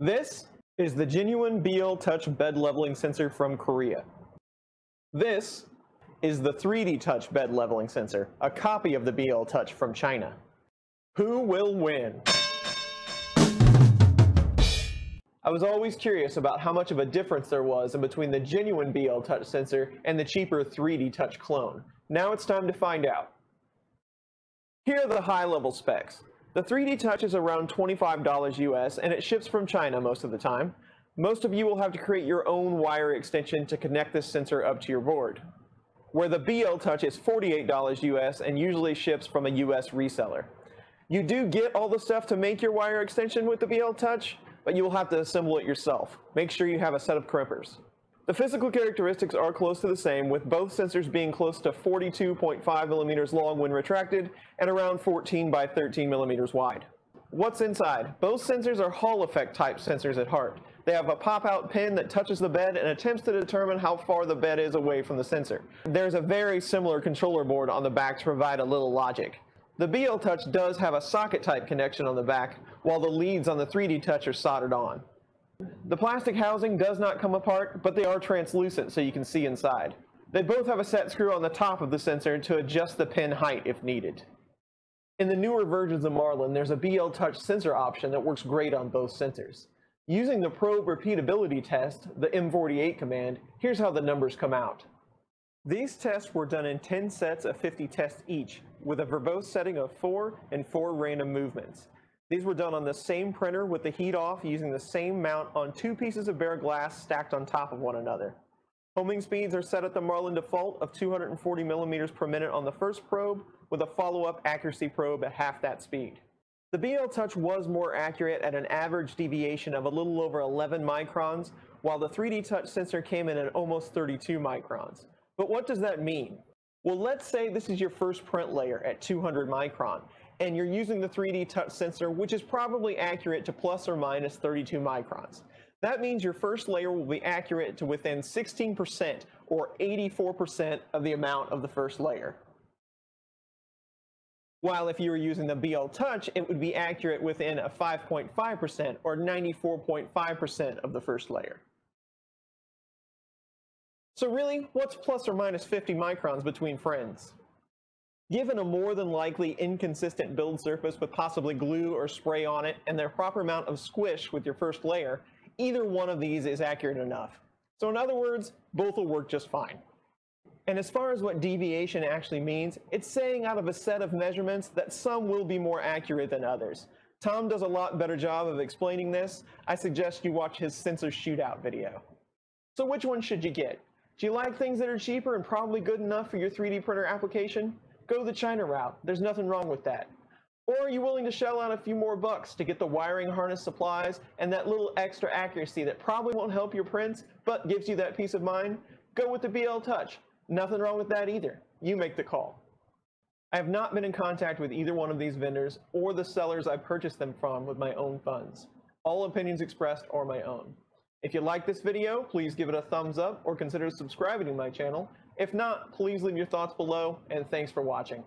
This is the genuine BL Touch bed leveling sensor from Korea. This is the 3D Touch bed leveling sensor, a copy of the BL Touch from China. Who will win? I was always curious about how much of a difference there was in between the genuine BL Touch sensor and the cheaper 3D Touch clone. Now it's time to find out. Here are the high level specs. The 3D Touch is around $25 US and it ships from China most of the time. Most of you will have to create your own wire extension to connect this sensor up to your board. Where the BL Touch is $48 US and usually ships from a US reseller. You do get all the stuff to make your wire extension with the BL Touch, but you will have to assemble it yourself. Make sure you have a set of crimpers. The physical characteristics are close to the same, with both sensors being close to 42.5 millimeters long when retracted and around 14 by 13 millimeters wide. What's inside? Both sensors are Hall effect type sensors at heart. They have a pop-out pin that touches the bed and attempts to determine how far the bed is away from the sensor. There's a very similar controller board on the back to provide a little logic. The BL Touch does have a socket type connection on the back, while the leads on the 3D Touch are soldered on. The plastic housing does not come apart, but they are translucent so you can see inside. They both have a set screw on the top of the sensor to adjust the pin height if needed. In the newer versions of Marlin, there's a BL Touch sensor option that works great on both sensors. Using the probe repeatability test, the M48 command, here's how the numbers come out. These tests were done in 10 sets of 50 tests each, with a verbose setting of 4 and 4 random movements. These were done on the same printer with the heat off using the same mount on two pieces of bare glass stacked on top of one another. Homing speeds are set at the Marlin default of 240 millimeters per minute on the first probe, with a follow-up accuracy probe at half that speed. The BL Touch was more accurate at an average deviation of a little over 11 microns, while the 3D Touch sensor came in at almost 32 microns. But what does that mean? Well, let's say this is your first print layer at 200 micron, and you're using the 3D touch sensor, which is probably accurate to plus or minus 32 microns. That means your first layer will be accurate to within 16% or 84% of the amount of the first layer. While if you were using the BL Touch, it would be accurate within a 5.5% or 94.5% of the first layer. So really, what's plus or minus 50 microns between friends? Given a more than likely inconsistent build surface with possibly glue or spray on it and their proper amount of squish with your first layer, either one of these is accurate enough. So in other words, both will work just fine. And as far as what deviation actually means, it's saying out of a set of measurements that some will be more accurate than others. Tom does a lot better job of explaining this. I suggest you watch his sensor shootout video. So which one should you get? Do you like things that are cheaper and probably good enough for your 3D printer application? Go the China route. There's nothing wrong with that. Or are you willing to shell out a few more bucks to get the wiring harness supplies and that little extra accuracy that probably won't help your prints, but gives you that peace of mind? Go with the BL Touch. Nothing wrong with that either. You make the call. I have not been in contact with either one of these vendors or the sellers I purchased them from with my own funds. All opinions expressed are my own. If you like this video, please give it a thumbs up or consider subscribing to my channel. If not, please leave your thoughts below, and thanks for watching.